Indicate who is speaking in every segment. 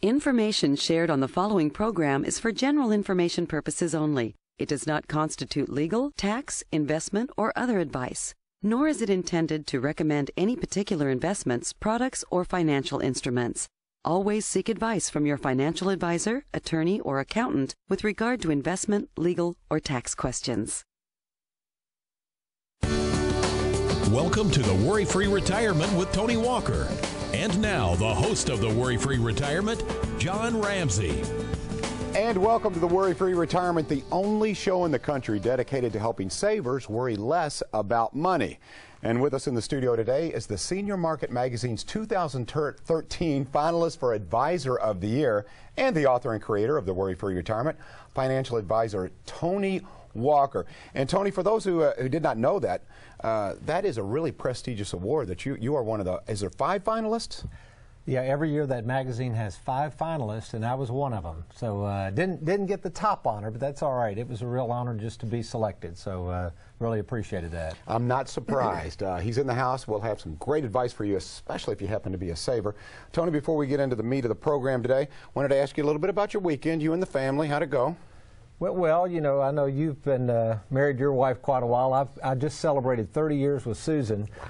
Speaker 1: Information shared on the following program is for general information purposes only. It does not constitute legal, tax, investment, or other advice, nor is it intended to recommend any particular investments, products, or financial instruments. Always seek advice from your financial advisor, attorney, or accountant with regard to investment, legal, or tax questions.
Speaker 2: Welcome to the Worry Free Retirement with Tony Walker. And now, the host of the Worry Free Retirement, John Ramsey.
Speaker 3: And welcome to the Worry Free Retirement, the only show in the country dedicated to helping savers worry less about money. And with us in the studio today is the Senior Market Magazine's 2013 finalist for Advisor of the Year and the author and creator of the Worry Free Retirement, financial advisor Tony Walker. And Tony, for those who, uh, who did not know that, uh, that is a really prestigious award that you, you are one of the, is there five finalists?
Speaker 4: Yeah, every year that magazine has five finalists, and I was one of them. So uh, didn't didn't get the top honor, but that's all right. It was a real honor just to be selected. So uh, really appreciated that.
Speaker 3: I'm not surprised. Uh, he's in the house. We'll have some great advice for you, especially if you happen to be a saver. Tony, before we get into the meat of the program today, wanted to ask you a little bit about your weekend. You and the family, how'd it go?
Speaker 4: Well, well, you know, I know you've been uh, married your wife quite a while. I've I just celebrated 30 years with Susan. Wow.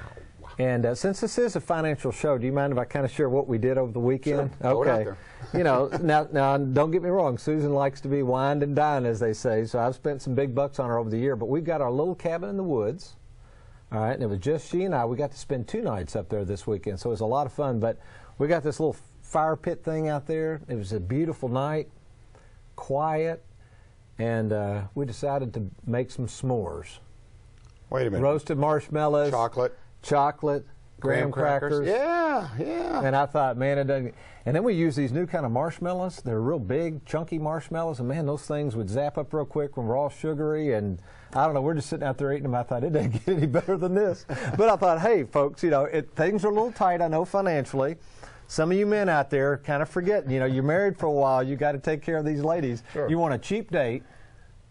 Speaker 4: And uh, since this is a financial show, do you mind if I kind of share what we did over the weekend?
Speaker 3: Sure.
Speaker 4: Okay. you know, now, now don't get me wrong. Susan likes to be wined and dined, as they say. So I've spent some big bucks on her over the year. But we've got our little cabin in the woods. All right, and it was just she and I. We got to spend two nights up there this weekend, so it was a lot of fun. But we got this little fire pit thing out there. It was a beautiful night, quiet and uh, we decided to make some s'mores.
Speaker 3: Wait a minute.
Speaker 4: Roasted marshmallows,
Speaker 3: chocolate,
Speaker 4: chocolate, graham, graham crackers.
Speaker 3: crackers. Yeah, yeah.
Speaker 4: And I thought, man, it doesn't. And then we use these new kind of marshmallows. They're real big, chunky marshmallows, and man, those things would zap up real quick when we're all sugary. And I don't know, we're just sitting out there eating them. I thought it didn't get any better than this. but I thought, hey, folks, you know, it, things are a little tight. I know financially some of you men out there kind of forgetting, you know, you're married for a while, you got to take care of these ladies.
Speaker 3: Sure.
Speaker 4: You want a cheap date,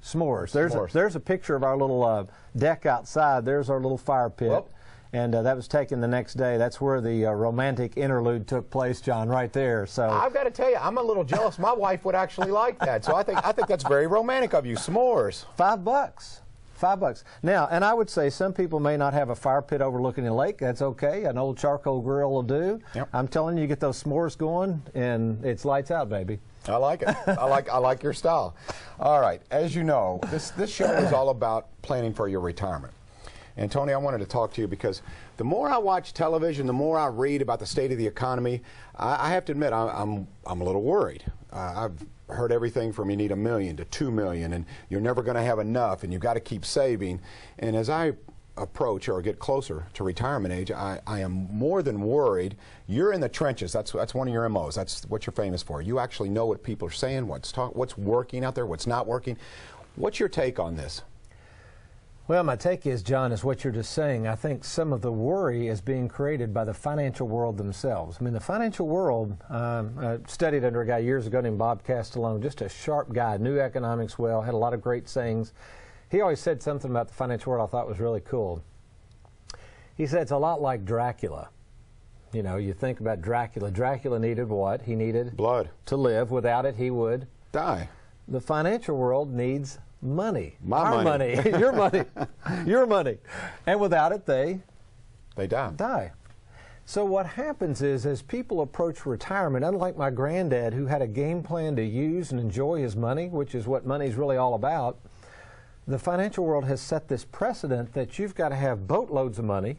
Speaker 4: s'mores. There's
Speaker 3: s'mores.
Speaker 4: A, there's a picture of our little uh, deck outside. There's our little fire pit.
Speaker 3: Well,
Speaker 4: and uh, that was taken the next day. That's where the uh, romantic interlude took place, John, right there. So
Speaker 3: I've got to tell you, I'm a little jealous. My wife would actually like that. So I think I think that's very romantic of you. S'mores.
Speaker 4: Five bucks. Five bucks. Now, and I would say some people may not have a fire pit overlooking a lake. That's okay. An old charcoal grill will do.
Speaker 3: Yep.
Speaker 4: I'm telling you, you get those s'mores going, and it's lights out, baby.
Speaker 3: I like it. I like I like your style. All right. As you know, this this show is all about planning for your retirement. And Tony, I wanted to talk to you because the more I watch television, the more I read about the state of the economy. I, I have to admit, I, I'm I'm a little worried. Uh, I've heard everything from you need a million to two million, and you're never going to have enough, and you've got to keep saving. And as I approach or get closer to retirement age, I, I am more than worried. You're in the trenches. That's that's one of your MOs. That's what you're famous for. You actually know what people are saying, what's talk, what's working out there, what's not working. What's your take on this?
Speaker 4: Well, my take is, John, is what you're just saying. I think some of the worry is being created by the financial world themselves. I mean, the financial world, um, I studied under a guy years ago named Bob Castellone, just a sharp guy, knew economics well, had a lot of great sayings. He always said something about the financial world I thought was really cool. He said it's a lot like Dracula. You know, you think about Dracula. Dracula needed what? He needed
Speaker 3: blood
Speaker 4: to live. Without it, he would
Speaker 3: die.
Speaker 4: The financial world needs money.
Speaker 3: My
Speaker 4: Our
Speaker 3: money.
Speaker 4: money. Your money. Your money. And without it, they
Speaker 3: they die.
Speaker 4: Die. So what happens is, as people approach retirement, unlike my granddad who had a game plan to use and enjoy his money, which is what money's really all about, the financial world has set this precedent that you've got to have boatloads of money.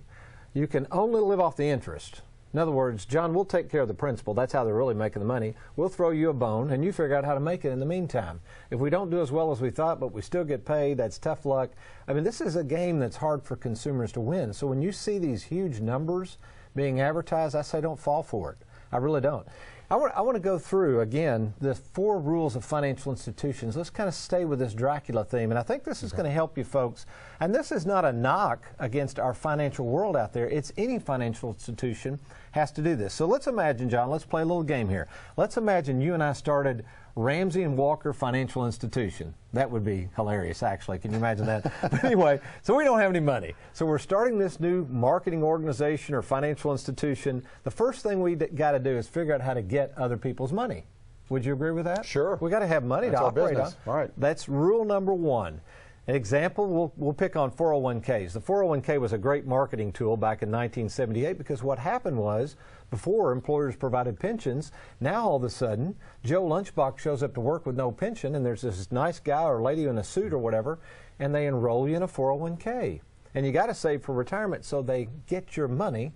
Speaker 4: You can only live off the interest. In other words, John, we'll take care of the principal. That's how they're really making the money. We'll throw you a bone, and you figure out how to make it in the meantime. If we don't do as well as we thought, but we still get paid, that's tough luck. I mean, this is a game that's hard for consumers to win. So when you see these huge numbers being advertised, I say don't fall for it. I really don't. I want, I want to go through again the four rules of financial institutions. Let's kind of stay with this Dracula theme, and I think this is going to help you folks. And this is not a knock against our financial world out there. It's any financial institution has to do this. So let's imagine, John. Let's play a little game here. Let's imagine you and I started Ramsey and Walker Financial Institution. That would be hilarious, actually. Can you imagine that? but anyway, so we don't have any money. So we're starting this new marketing organization or financial institution. The first thing we got to do is figure out how to get other people's money. Would you agree with that?
Speaker 3: Sure.
Speaker 4: We got to have money
Speaker 3: That's
Speaker 4: to
Speaker 3: our
Speaker 4: operate
Speaker 3: business.
Speaker 4: on.
Speaker 3: All right.
Speaker 4: That's rule number one. An example, we'll, we'll pick on 401ks. The 401k was a great marketing tool back in 1978 because what happened was before employers provided pensions, now all of a sudden Joe Lunchbox shows up to work with no pension and there's this nice guy or lady in a suit or whatever and they enroll you in a 401k. And you got to save for retirement so they get your money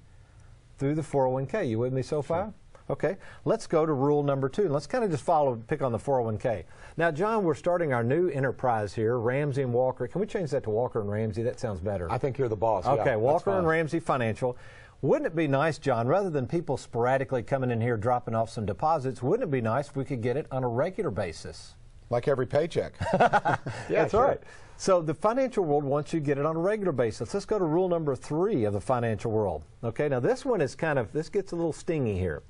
Speaker 4: through the 401k. You with me so far? Okay, let's go to rule number two. Let's kind of just follow, pick on the 401k. Now, John, we're starting our new enterprise here, Ramsey and Walker. Can we change that to Walker and Ramsey? That sounds better.
Speaker 3: I think you're the boss.
Speaker 4: Okay,
Speaker 3: yeah,
Speaker 4: Walker and. Ramsey Financial. Wouldn't it be nice, John, rather than people sporadically coming in here dropping off some deposits, wouldn't it be nice if we could get it on a regular basis?
Speaker 3: Like every paycheck. yeah,
Speaker 4: That's
Speaker 3: sure.
Speaker 4: right. So the financial world wants you to get it on a regular basis. Let's go to rule number three of the financial world. Okay, now this one is kind of, this gets a little stingy here.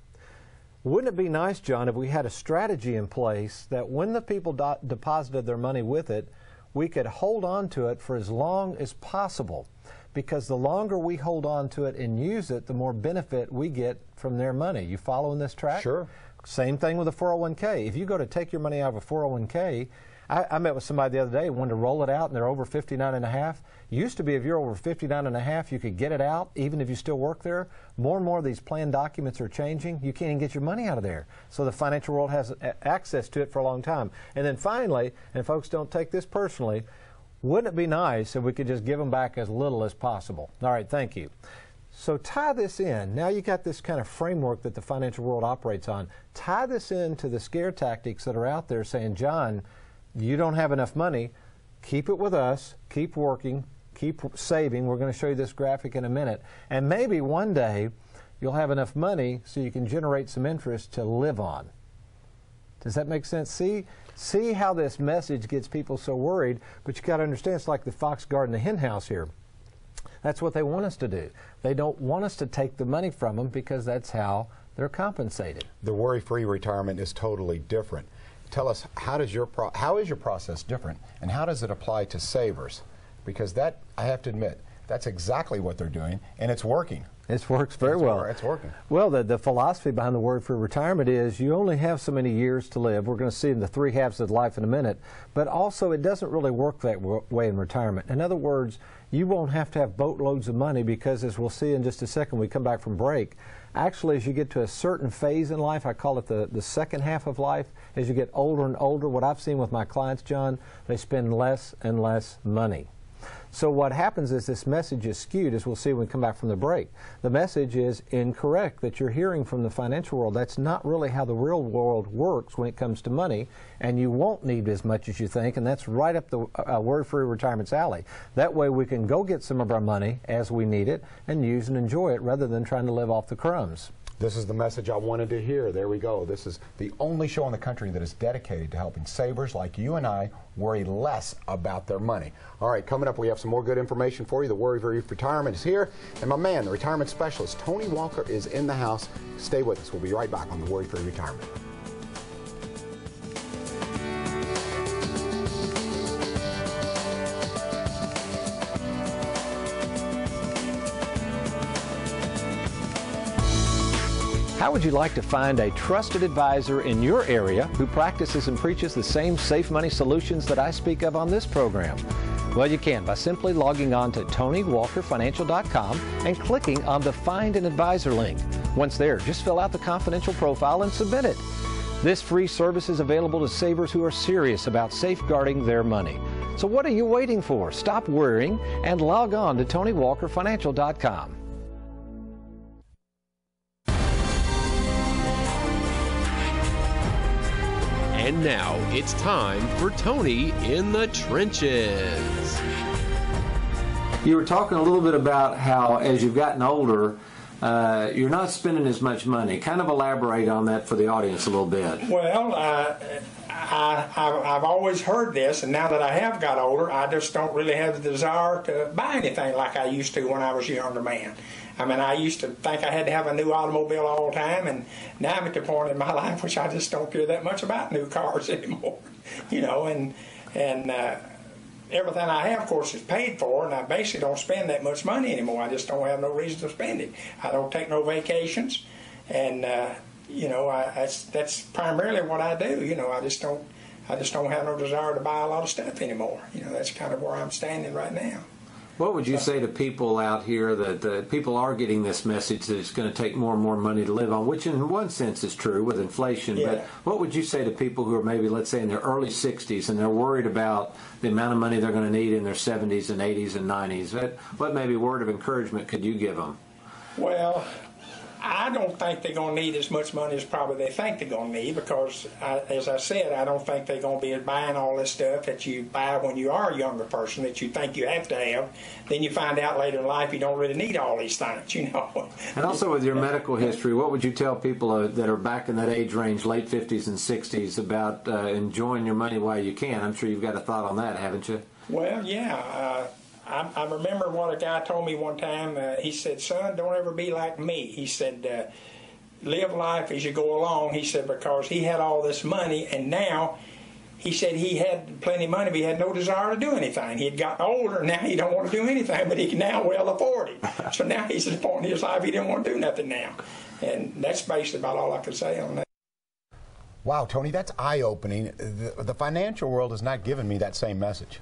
Speaker 4: Wouldn't it be nice, John, if we had a strategy in place that when the people do- deposited their money with it, we could hold on to it for as long as possible? Because the longer we hold on to it and use it, the more benefit we get from their money. You following this track?
Speaker 3: Sure.
Speaker 4: Same thing with a 401k. If you go to take your money out of a 401k, I, I met with somebody the other day who wanted to roll it out and they're over 59 and a half. Used to be if you're over 59 and a half, you could get it out even if you still work there. More and more of these plan documents are changing. You can't even get your money out of there. So the financial world has access to it for a long time. And then finally, and folks don't take this personally, wouldn't it be nice if we could just give them back as little as possible? All right, thank you. So tie this in. Now you got this kind of framework that the financial world operates on. Tie this into the scare tactics that are out there saying, John, you don't have enough money. Keep it with us. Keep working. Keep saving. We're going to show you this graphic in a minute. And maybe one day you'll have enough money so you can generate some interest to live on. Does that make sense? See, see how this message gets people so worried, but you got to understand it's like the fox guarding the hen house here. That's what they want us to do. They don't want us to take the money from them because that's how they're compensated.
Speaker 3: The worry-free retirement is totally different. Tell us how does your how is your process different, and how does it apply to savers? Because that I have to admit, that's exactly what they're doing, and it's working.
Speaker 4: It works very
Speaker 3: It's
Speaker 4: well.
Speaker 3: wor- it's working.
Speaker 4: Well, the, the philosophy behind the Worry Free retirement is you only have so many years to live. We're going to see in the three halves of life in a minute. But also, it doesn't really work that w- way in retirement. In other words, you won't have to have boatloads of money because, as we'll see in just a second, we come back from break. Actually, as you get to a certain phase in life, I call it the, the second half of life, as you get older and older, what I've seen with my clients, John, they spend less and less money. So what happens is this message is skewed, as we'll see when we come back from the break. The message is incorrect that you're hearing from the financial world. That's not really how the real world works when it comes to money, and you won't need as much as you think, and that's right up the uh, worry-free retirement's alley. That way we can go get some of our money as we need it and use and enjoy it rather than trying to live off the crumbs.
Speaker 3: This is the message I wanted to hear. There we go. This is the only show in the country that is dedicated to helping savers like you and I worry less about their money. All right, coming up, we have some more good information for you. The Worry Free Retirement is here. And my man, the retirement specialist, Tony Walker, is in the house. Stay with us. We'll be right back on the Worry Free Retirement.
Speaker 4: How would you like to find a trusted advisor in your area who practices and preaches the same safe money solutions that I speak of on this program? Well, you can by simply logging on to TonyWalkerFinancial.com and clicking on the Find an Advisor link. Once there, just fill out the confidential profile and submit it. This free service is available to savers who are serious about safeguarding their money. So what are you waiting for? Stop worrying and log on to TonyWalkerFinancial.com.
Speaker 5: And now it's time for Tony in the Trenches.
Speaker 6: You were talking a little bit about how, as you've gotten older, uh, you're not spending as much money. Kind of elaborate on that for the audience a little bit.
Speaker 7: Well, I, I, I, I've always heard this, and now that I have got older, I just don't really have the desire to buy anything like I used to when I was a younger man. I mean, I used to think I had to have a new automobile all the time, and now I'm at the point in my life which I just don't care that much about new cars anymore. You know, and and uh, everything I have, of course, is paid for, and I basically don't spend that much money anymore. I just don't have no reason to spend it. I don't take no vacations, and uh, you know, I, that's that's primarily what I do. You know, I just don't I just don't have no desire to buy a lot of stuff anymore. You know, that's kind of where I'm standing right now.
Speaker 6: What would you say to people out here that uh, people are getting this message that it's going to take more and more money to live on, which in one sense is true with inflation.
Speaker 7: Yeah.
Speaker 6: But what would you say to people who are maybe, let's say, in their early 60s and they're worried about the amount of money they're going to need in their 70s and 80s and 90s? What, what maybe word of encouragement could you give them?
Speaker 7: Well, I don't think they're going to need as much money as probably they think they're going to need because, I, as I said, I don't think they're going to be buying all this stuff that you buy when you are a younger person that you think you have to have. Then you find out later in life you don't really need all these things, you know.
Speaker 6: And also with your medical history, what would you tell people uh, that are back in that age range, late 50s and 60s, about uh, enjoying your money while you can? I'm sure you've got a thought on that, haven't you?
Speaker 7: Well, yeah. Uh, I, I remember what a guy told me one time. Uh, he said, "Son, don't ever be like me." He said, uh, "Live life as you go along." He said because he had all this money, and now he said he had plenty of money, but he had no desire to do anything. He had gotten older, and now he don't want to do anything, but he can now well afford it. so now he's at the point in his life he didn't want to do nothing now, and that's basically about all I can say on that.
Speaker 3: Wow, Tony, that's eye opening. The, the financial world has not given me that same message.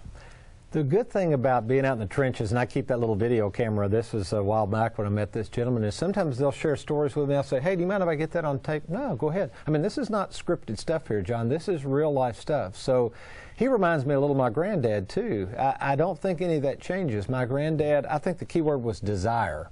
Speaker 4: The good thing about being out in the trenches, and I keep that little video camera, this was a while back when I met this gentleman, is sometimes they'll share stories with me. I'll say, hey, do you mind if I get that on tape? No, go ahead. I mean, this is not scripted stuff here, John. This is real life stuff. So he reminds me a little of my granddad, too. I, I don't think any of that changes. My granddad, I think the key word was desire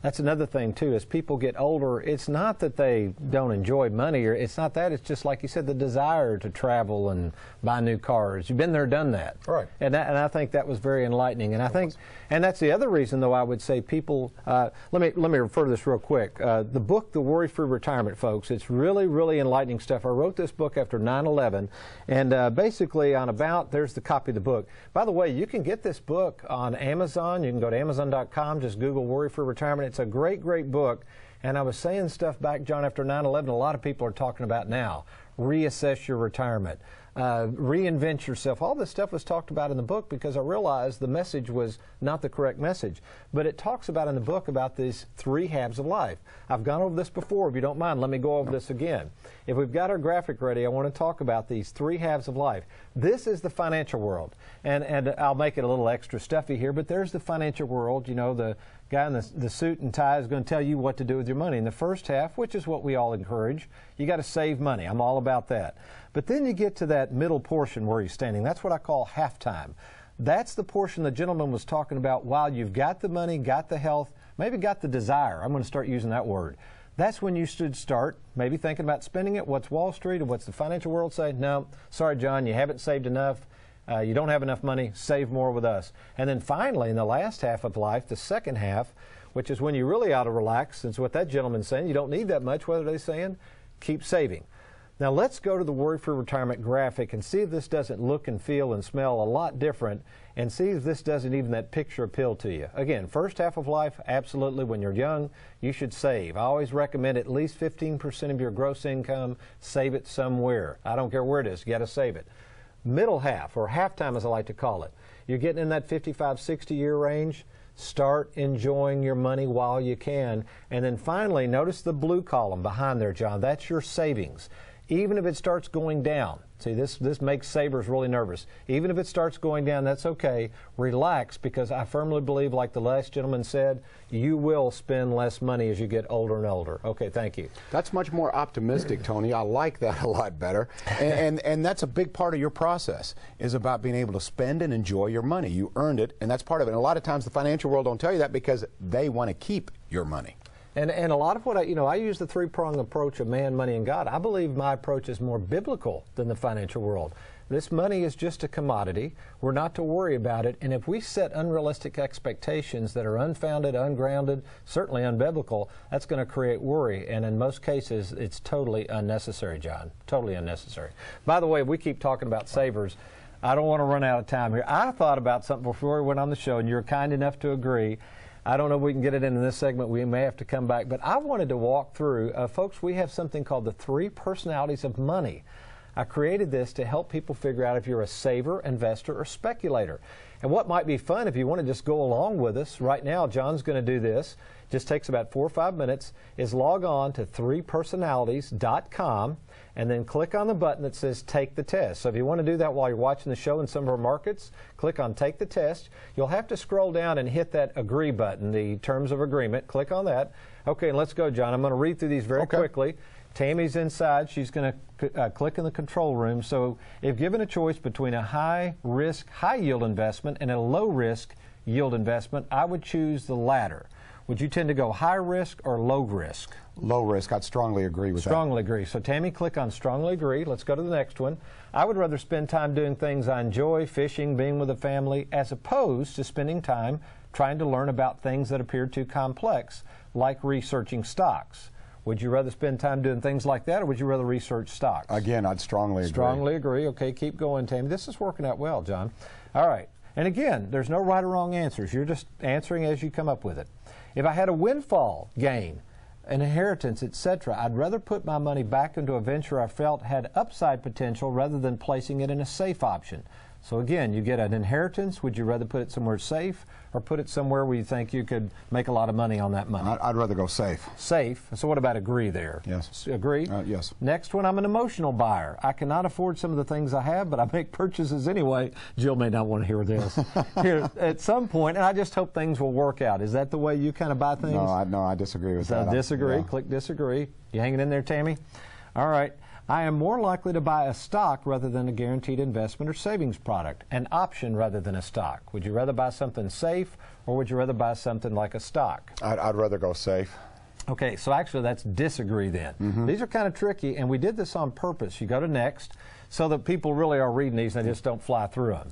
Speaker 4: that's another thing too. As people get older, it's not that they don't enjoy money, or it's not that. It's just like you said, the desire to travel and buy new cars. You've been there, done that,
Speaker 3: right?
Speaker 4: And that, and I think that was very enlightening. And I think, and that's the other reason, though. I would say people. Uh, let me let me refer to this real quick. Uh, the book, The Worry Free Retirement, folks. It's really really enlightening stuff. I wrote this book after 9/11, and uh, basically on about there's the copy of the book. By the way, you can get this book on Amazon. You can go to Amazon.com. Just Google Worry Free Retirement. It's a great, great book. And I was saying stuff back, John, after 9 11, a lot of people are talking about now. Reassess your retirement, uh, reinvent yourself. All this stuff was talked about in the book because I realized the message was not the correct message. But it talks about in the book about these three halves of life. I've gone over this before. If you don't mind, let me go over this again. If we've got our graphic ready, I want to talk about these three halves of life. This is the financial world. And, and I'll make it a little extra stuffy here, but there's the financial world, you know, the guy in the, the suit and tie is going to tell you what to do with your money. In the first half, which is what we all encourage, you got to save money. I'm all about that. But then you get to that middle portion where you're standing. That's what I call halftime. That's the portion the gentleman was talking about while you've got the money, got the health, maybe got the desire. I'm going to start using that word. That's when you should start maybe thinking about spending it. What's Wall Street or what's the financial world say? No, sorry, John, you haven't saved enough. Uh, you don't have enough money, save more with us. And then finally, in the last half of life, the second half, which is when you really ought to relax, since what that gentleman's saying, you don't need that much. What are they saying? Keep saving. Now let's go to the Worry Free Retirement graphic and see if this doesn't look and feel and smell a lot different and see if this doesn't even that picture appeal to you. Again, first half of life, absolutely when you're young, you should save. I always recommend at least 15% of your gross income, save it somewhere. I don't care where it is, you got to save it middle half, or halftime as I like to call it, you're getting in that 55, 60 year range, start enjoying your money while you can. And then finally, notice the blue column behind there, John. That's your savings. Even if it starts going down, See, this, this makes savers really nervous. Even if it starts going down, that's okay. Relax because I firmly believe, like the last gentleman said, you will spend less money as you get older and older. Okay, thank you.
Speaker 3: That's much more optimistic, Tony. I like that a lot better. And, and, and that's a big part of your process is about being able to spend and enjoy your money. You earned it, and that's part of it. And a lot of times the financial world don't tell you that because they want to keep your money.
Speaker 4: And, and a lot of what I, you know, I use the three prong approach of man, money, and God. I believe my approach is more biblical than the financial world. This money is just a commodity. We're not to worry about it. And if we set unrealistic expectations that are unfounded, ungrounded, certainly unbiblical, that's going to create worry. And in most cases, it's totally unnecessary, John. Totally unnecessary. By the way, we keep talking about savers. I don't want to run out of time here. I thought about something before we went on the show, and you're kind enough to agree. I don't know if we can get it into this segment. We may have to come back. But I wanted to walk through, uh, folks, we have something called the three personalities of money. I created this to help people figure out if you're a saver, investor, or speculator. And what might be fun if you want to just go along with us right now, John's going to do this. Just takes about four or five minutes. Is log on to threepersonalities.com and then click on the button that says Take the Test. So if you want to do that while you're watching the show in some of our markets, click on Take the Test. You'll have to scroll down and hit that Agree button, the Terms of Agreement. Click on that. Okay, and let's go, John. I'm going to read through these very
Speaker 3: Okay.
Speaker 4: quickly. Tammy's inside. She's going to uh, click in the control room. So, if given a choice between a high risk, high yield investment and a low risk yield investment, I would choose the latter. Would you tend to go high risk or low risk?
Speaker 3: Low risk. I'd strongly agree with that.
Speaker 4: Strongly agree. So, Tammy, click on strongly agree. Let's go to the next one. I would rather spend time doing things I enjoy, fishing, being with a family, as opposed to spending time trying to learn about things that appear too complex, like researching stocks. Would you rather spend time doing things like that, or would you rather research stocks?
Speaker 3: Again, I'd strongly agree.
Speaker 4: Strongly agree. Okay, keep going, Tammy. This is working out well, John. All right. And again, there's no right or wrong answers. You're just answering as you come up with it. If I had a windfall gain, an inheritance, etc., I'd rather put my money back into a venture I felt had upside potential rather than placing it in a safe option. So again, you get an inheritance. Would you rather put it somewhere safe or put it somewhere where you think you could make a lot of money on that money?
Speaker 3: I'd, rather go safe.
Speaker 4: safe. So what about agree there?
Speaker 3: Yes.
Speaker 4: Agree?
Speaker 3: Uh, yes.
Speaker 4: Next one, I'm an emotional buyer. I cannot afford some of the things I have, but I make purchases anyway. Jill may not want to hear this. Here, at some point, and I just hope things will work out. Is that the way you kind of buy things?
Speaker 3: No, I, no, I disagree with
Speaker 4: So
Speaker 3: that. I-
Speaker 4: disagree.
Speaker 3: yeah.
Speaker 4: Click disagree. You hanging in there, Tammy? All right. I am more likely to buy a stock rather than a guaranteed investment or savings product, an option rather than a stock. Would you rather buy something safe or would you rather buy something like a stock?
Speaker 3: I'd, I'd rather go safe.
Speaker 4: Okay, so actually that's disagree then. These are kind of tricky, and we did this on purpose. You go to next so that people really are reading these and they just don't fly through them.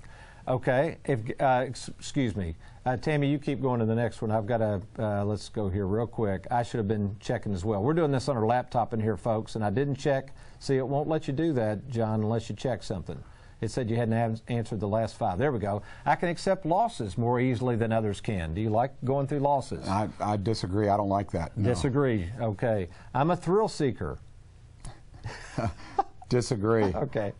Speaker 4: Okay, if, uh, ex- excuse me. Uh, Tammy, you keep going to the next one. I've got to, uh, let's go here real quick. I should have been checking as well. We're doing this on our laptop in here, folks, and I didn't check. See, it won't let you do that, John, unless you check something. It said you hadn't answered the last five. There we go. I can accept losses more easily than others can. Do you like going through losses?
Speaker 3: I, I disagree. I don't like that. No.
Speaker 4: Disagree. Okay. I'm a thrill seeker.
Speaker 3: Disagree.
Speaker 4: Okay.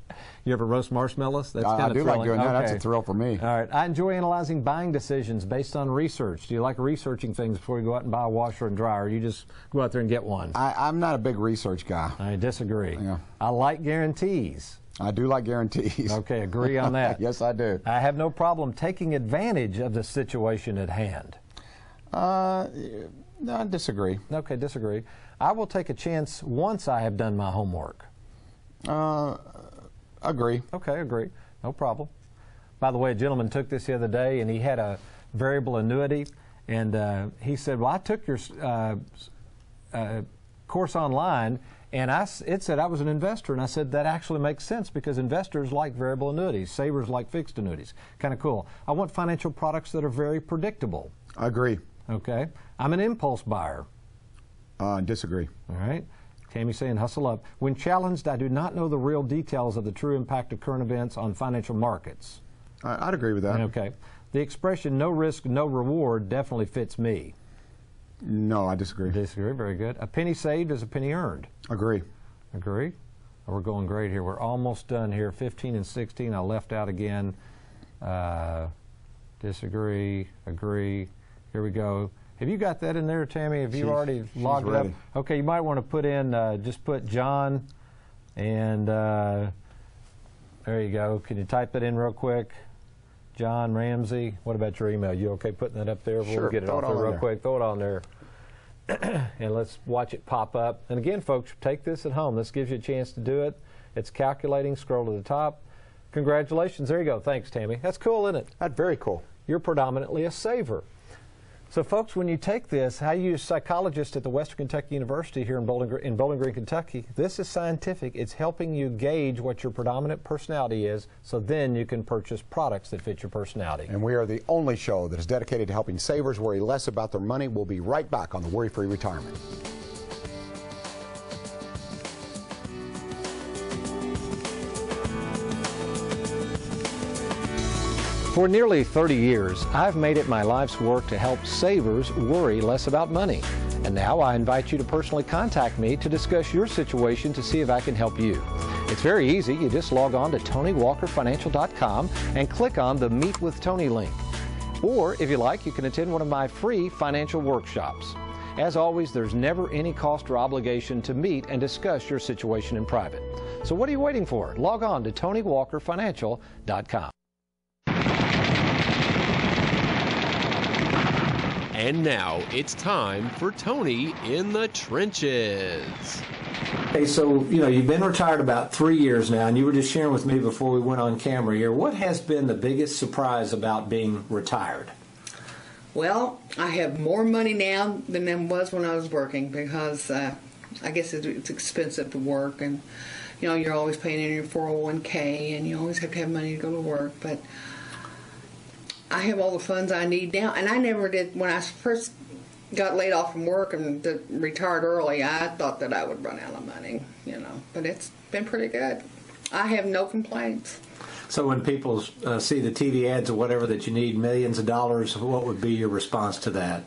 Speaker 4: You ever roast marshmallows? That's
Speaker 3: I- I
Speaker 4: of
Speaker 3: do like
Speaker 4: thrilling.
Speaker 3: doing that. That's a thrill for me.
Speaker 4: All right. I enjoy analyzing buying decisions based on research. Do you like researching things before you go out and buy a washer and dryer? Or you just go out there and get one?
Speaker 3: I, I'm not a big research guy.
Speaker 4: I disagree.
Speaker 3: Yeah.
Speaker 4: I like guarantees.
Speaker 3: I do like guarantees.
Speaker 4: Okay, agree on that.
Speaker 3: yes, I do.
Speaker 4: I have no problem taking advantage of the situation at hand.
Speaker 3: Uh, no, I disagree.
Speaker 4: Okay, disagree. I will take a chance once I have done my homework.
Speaker 3: Uh, agree.
Speaker 4: Okay, agree. No problem. By the way, a gentleman took this the other day, and he had a variable annuity, and uh, he said, "Well, I took your uh, uh, course online, and I it said I was an investor." And I said, "That actually makes sense because investors like variable annuities, savers like fixed annuities. Kind of cool. I want financial products that are very predictable."
Speaker 3: I agree.
Speaker 4: Okay, I'm an impulse buyer.
Speaker 3: Uh, disagree.
Speaker 4: All right. Tammy saying, hustle up. When challenged, I do not know the real details of the true impact of current events on financial markets.
Speaker 3: I, I'd agree with that.
Speaker 4: Okay. The expression no risk, no reward definitely fits me.
Speaker 3: No, I disagree.
Speaker 4: Disagree. Very good. A penny saved is a penny earned.
Speaker 3: Agree.
Speaker 4: Agree? We're going great here. We're almost done here. 15 and 16. I left out again. Uh, disagree. Agree. Here we go. Have you got that in there, Tammy? Have you
Speaker 3: She's-
Speaker 4: already logged it up? Okay, you might want to put in, uh, just put John and uh, there you go. Can you type that in real quick? John Ramsey. What about your email? You okay putting that up there?
Speaker 3: Sure,
Speaker 4: We'll get it off
Speaker 3: it
Speaker 4: there real
Speaker 3: there.
Speaker 4: quick. Throw it on there and let's watch it pop up. And again, folks, take this at home. This gives you a chance to do it. It's calculating. Scroll to the top. Congratulations. There you go. Thanks, Tammy. That's cool, isn't it?
Speaker 3: That's very cool.
Speaker 4: You're predominantly a saver. So, folks, when you take this, I use psychologists at the Western Kentucky University here in Bowling, in Bowling Green, Kentucky. This is scientific. It's helping you gauge what your predominant personality is, so then you can purchase products that fit your personality.
Speaker 3: And we are the only show that is dedicated to helping savers worry less about their money. We'll be right back on the Worry Free Retirement.
Speaker 4: For nearly 30 years, I've made it my life's work to help savers worry less about money. And now I invite you to personally contact me to discuss your situation to see if I can help you. It's very easy. You just log on to TonyWalkerFinancial.com and click on the Meet with Tony link. Or, if you like, you can attend one of my free financial workshops. As always, there's never any cost or obligation to meet and discuss your situation in private. So what are you waiting for? Log on to TonyWalkerFinancial.com.
Speaker 5: And now it's time for Tony in the Trenches.
Speaker 6: Hey, so you know you've been retired about three years now, and you were just sharing with me before we went on camera here. What has been the biggest surprise about being retired?
Speaker 8: Well, I have more money now than there was when I was working because uh, I guess it's, it's expensive to work, and you know you're always paying in your 401k, and you always have to have money to go to work, but. I have all the funds I need now, and I never did when I first got laid off from work and the, retired early. I thought that I would run out of money, you know, but it's been pretty good. I have no complaints.
Speaker 6: So when people uh, see the TV ads or whatever that you need millions of dollars, what would be your response to that?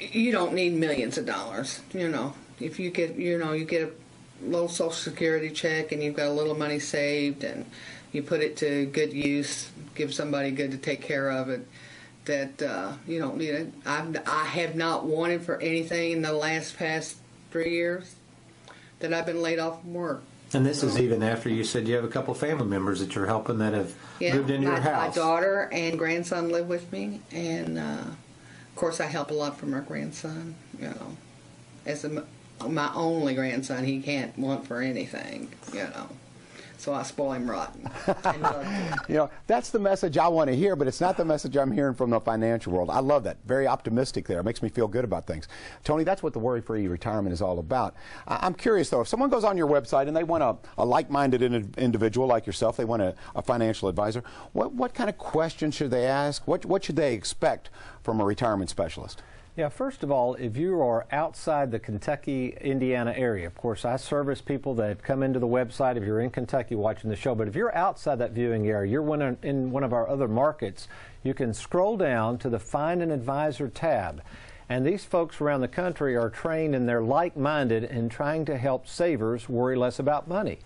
Speaker 8: You don't need millions of dollars, you know. If you get, you know, you get a little Social Security check and you've got a little money saved and you put it to good use, give somebody good to take care of it. That uh, you don't need it. I've, I have not wanted for anything in the last past three years that I've been laid off from work.
Speaker 6: And this is even after you said you have a couple family members that you're helping that have
Speaker 8: yeah,
Speaker 6: moved into
Speaker 8: my,
Speaker 6: your house.
Speaker 8: My daughter and grandson live with me, and uh, of course I help a lot from our grandson. You know, as a, my only grandson, he can't want for anything. You know so I spoil him rotten.
Speaker 3: you know, that's the message I want to hear, but it's not the message I'm hearing from the financial world. I love that. Very optimistic there. It makes me feel good about things. Tony, that's what the worry free retirement is all about. I- am curious, though, if someone goes on your website and they want a, a like minded in- individual like yourself, they want a, a financial advisor, what, what kind of questions should they ask? What, what should they expect from a retirement specialist?
Speaker 4: Yeah, first of all, if you are outside the Kentucky, Indiana area, of course, I service people that come into the website if you're in Kentucky watching the show, but if you're outside that viewing area, you're one in one of our other markets, you can scroll down to the Find an Advisor tab. And these folks around the country are trained and they're like minded in trying to help savers worry less about money.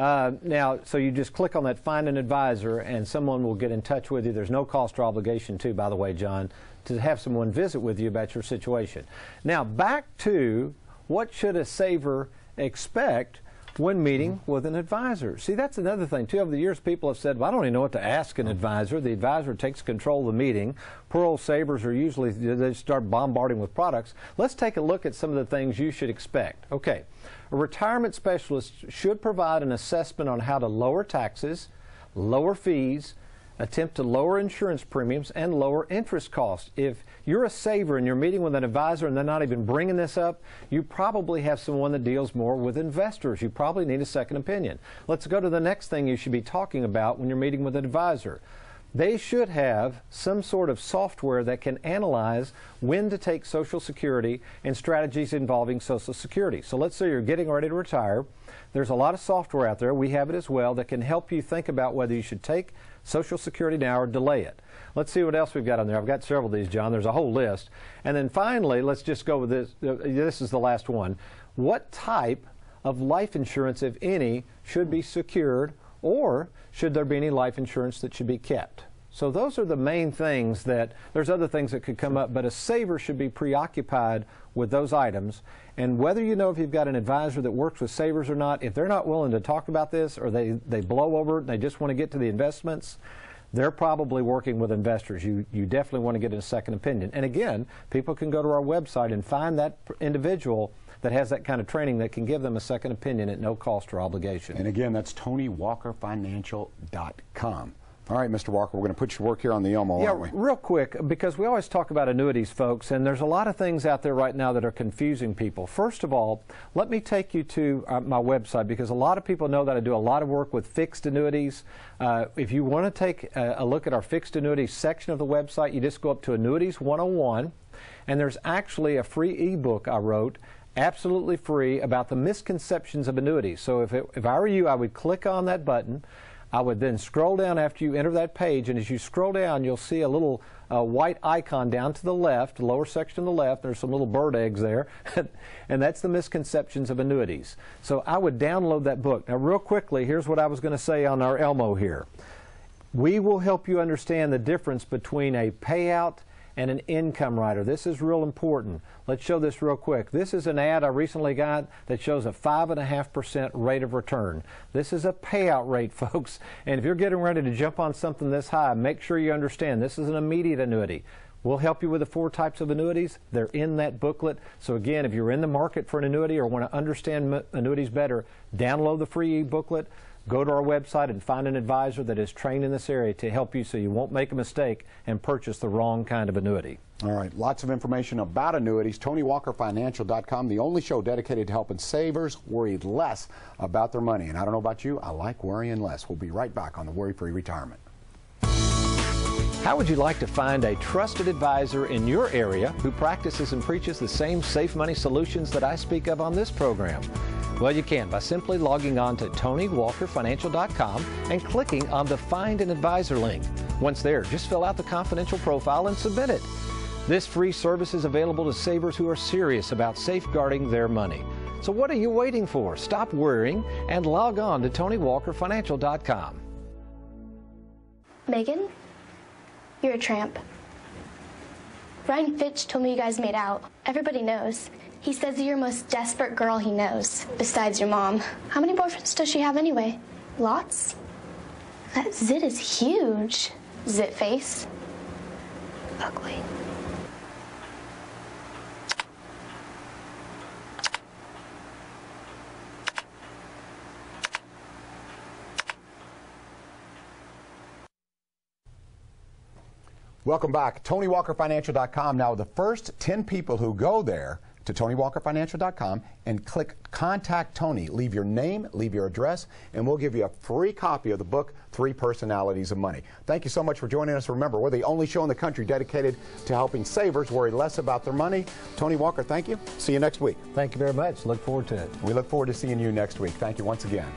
Speaker 4: Uh, now, so you just click on that Find an Advisor and someone will get in touch with you. There's no cost or obligation, too, by the way, John to have someone visit with you about your situation. Now, back to what should a saver expect when meeting mm-hmm. with an advisor. See, that's another thing. Too, over the years, people have said, well, I don't even know what to ask an mm-hmm. advisor. The advisor takes control of the meeting. Old savers are usually, they start bombarding with products. Let's take a look at some of the things you should expect. Okay, a retirement specialist should provide an assessment on how to lower taxes, lower fees, attempt to lower insurance premiums and lower interest costs. If you're a saver and you're meeting with an advisor and they're not even bringing this up, you probably have someone that deals more with investors. You probably need a second opinion. Let's go to the next thing you should be talking about when you're meeting with an advisor. They should have some sort of software that can analyze when to take Social Security and strategies involving Social Security. So let's say you're getting ready to retire. There's a lot of software out there, we have it as well, that can help you think about whether you should take Social Security now or delay it. Let's see what else we've got on there. I've got several of these, John. There's a whole list. And then finally, let's just go with this. Uh, this is the last one. What type of life insurance, if any, should be secured, or should there be any life insurance that should be kept? So those are the main things that there's other things that could come up, but a saver should be preoccupied with those items. And whether you know if you've got an advisor that works with savers or not, if they're not willing to talk about this or they, they blow over it and they just want to get to the investments, they're probably working with investors. You, you definitely want to get a second opinion. And again, people can go to our website and find that individual that has that kind of training that can give them a second opinion at no cost or obligation.
Speaker 3: And again, that's TonyWalkerFinancial.com All right, Mr. Walker, we're going to put your work here on the Elmo,
Speaker 4: Yeah,
Speaker 3: aren't we?
Speaker 4: real quick, because we always talk about annuities, folks, and there's a lot of things out there right now that are confusing people. First of all, let me take you to uh, my website because a lot of people know that I do a lot of work with fixed annuities. Uh, if you want to take a, a look at our fixed annuities section of the website, you just go up to Annuities 101, and there's actually a free ebook I wrote absolutely free about the misconceptions of annuities. So if, it, if I were you, I would click on that button. I would then scroll down after you enter that page, and as you scroll down, you'll see a little uh, white icon down to the left, lower section on the left. There's some little bird eggs there, and that's the misconceptions of annuities. So I would download that book. Now, real quickly, here's what I was going to say on our Elmo here. We will help you understand the difference between a payout and an income rider. This is real important. Let's show this real quick. This is an ad I recently got that shows a 5.5% rate of return. This is a payout rate, folks. And if you're getting ready to jump on something this high, make sure you understand this is an immediate annuity. We'll help you with the four types of annuities. They're in that booklet. So again, if you're in the market for an annuity or want to understand annuities better, download the free e-booklet go to our website and find an advisor that is trained in this area to help you so you won't make a mistake and purchase the wrong kind of annuity.
Speaker 3: All right, lots of information about annuities. TonyWalkerFinancial.com, the only show dedicated to helping savers worry less about their money. And I don't know about you, I like worrying less. We'll be right back on the Worry Free Retirement.
Speaker 4: How would you like to find a trusted advisor in your area who practices and preaches the same safe money solutions that I speak of on this program? Well, you can by simply logging on to TonyWalkerFinancial.com and clicking on the Find an Advisor link. Once there, just fill out the confidential profile and submit it. This free service is available to savers who are serious about safeguarding their money. So what are you waiting for? Stop worrying and log on to TonyWalkerFinancial.com.
Speaker 9: Megan, you're a tramp. Ryan Fitch told me you guys made out. Everybody knows. He says you're the most desperate girl he knows, besides your mom. How many boyfriends does she have anyway? Lots? That zit is huge. Zit face. Ugly.
Speaker 3: Welcome back. TonyWalkerFinancial.com. Now, the first 10 people who go there to TonyWalkerFinancial.com and click Contact Tony. Leave your name, leave your address, and we'll give you a free copy of the book, Three Personalities of Money. Thank you so much for joining us. Remember, we're the only show in the country dedicated to helping savers worry less about their money. Tony Walker, thank you. See you next week.
Speaker 4: Thank you very much. Look forward to it.
Speaker 3: We look forward to seeing you next week. Thank you once again.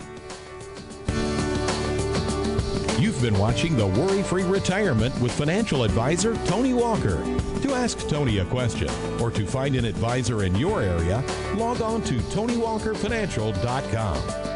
Speaker 2: Been watching The Worry Free Retirement with financial advisor Tony Walker. To ask Tony a question or to find an advisor in your area, log on to TonyWalkerFinancial.com.